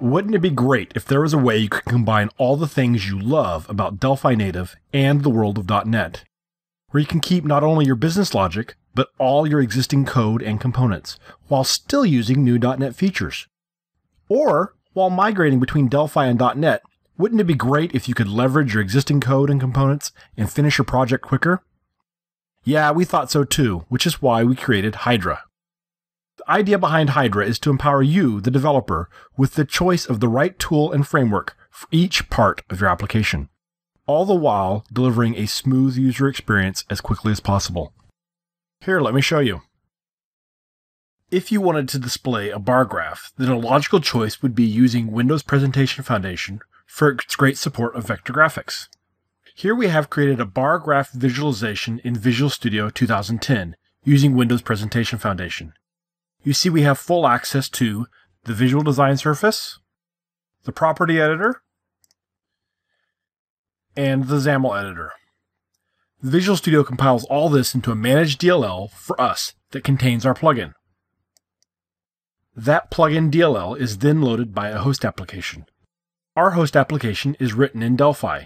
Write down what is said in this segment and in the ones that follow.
Wouldn't it be great if there was a way you could combine all the things you love about Delphi Native and the world of .NET, where you can keep not only your business logic, but all your existing code and components, while still using new .NET features? Or, while migrating between Delphi and .NET, wouldn't it be great if you could leverage your existing code and components and finish your project quicker? Yeah, we thought so too, which is why we created Hydra. Idea behind Hydra is to empower you, the developer, with the choice of the right tool and framework for each part of your application, all the while delivering a smooth user experience as quickly as possible. Here, let me show you. If you wanted to display a bar graph, then a logical choice would be using Windows Presentation Foundation for its great support of vector graphics. Here we have created a bar graph visualization in Visual Studio 2010 using Windows Presentation Foundation you see we have full access to the visual design surface, the property editor, and the XAML editor. Visual Studio compiles all this into a managed DLL for us that contains our plugin. That plugin DLL is then loaded by a host application. Our host application is written in Delphi.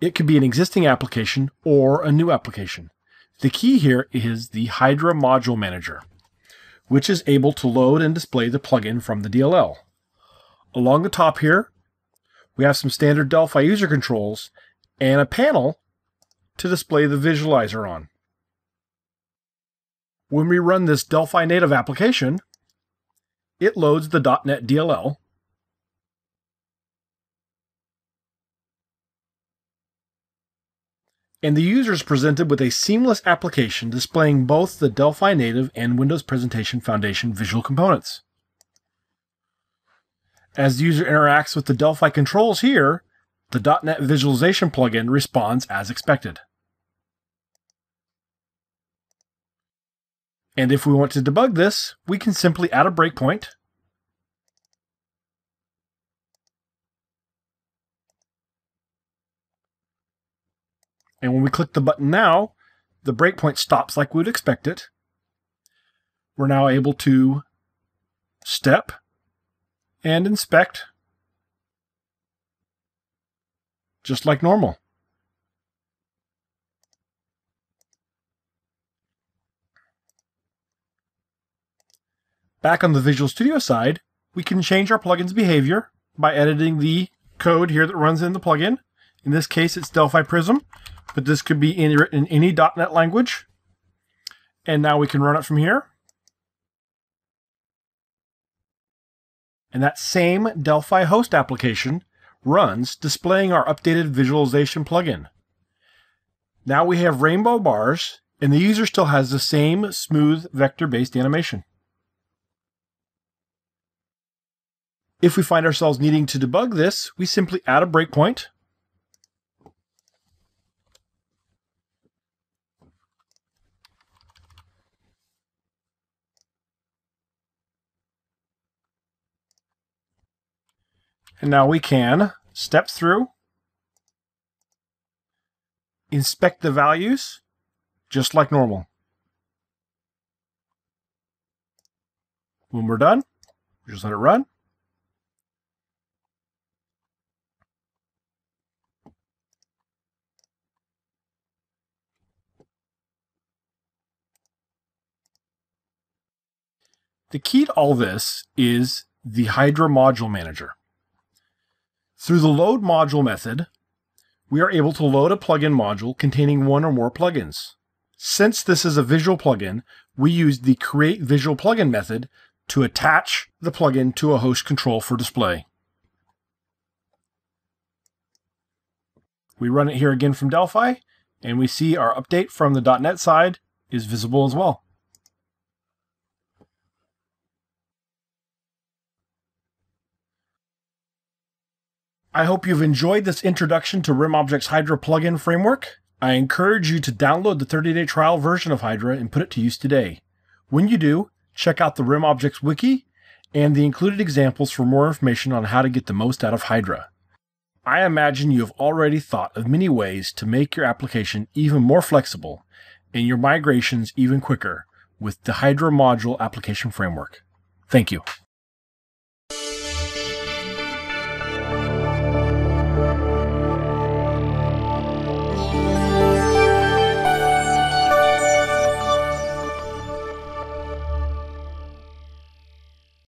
It could be an existing application or a new application. The key here is the Hydra Module Manager which is able to load and display the plugin from the DLL. Along the top here, we have some standard Delphi user controls and a panel to display the visualizer on. When we run this Delphi native application, it loads the .NET DLL and the user is presented with a seamless application displaying both the Delphi Native and Windows Presentation Foundation visual components. As the user interacts with the Delphi controls here, the .NET Visualization plugin responds as expected. And if we want to debug this, we can simply add a breakpoint And when we click the button now, the breakpoint stops like we would expect it. We're now able to step and inspect just like normal. Back on the Visual Studio side, we can change our plugin's behavior by editing the code here that runs in the plugin. In this case, it's Delphi Prism but this could be in, in any .NET language. And now we can run it from here. And that same Delphi host application runs, displaying our updated visualization plugin. Now we have rainbow bars, and the user still has the same smooth vector-based animation. If we find ourselves needing to debug this, we simply add a breakpoint And now we can step through, inspect the values, just like normal. When we're done, just let it run. The key to all this is the Hydra Module Manager. Through the load module method, we are able to load a plugin module containing one or more plugins. Since this is a visual plugin, we use the create visual plugin method to attach the plugin to a host control for display. We run it here again from Delphi, and we see our update from the .NET side is visible as well. I hope you've enjoyed this introduction to RemObjects' Hydra plugin framework. I encourage you to download the 30-day trial version of Hydra and put it to use today. When you do, check out the RemObjects wiki and the included examples for more information on how to get the most out of Hydra. I imagine you have already thought of many ways to make your application even more flexible and your migrations even quicker with the Hydra module application framework. Thank you.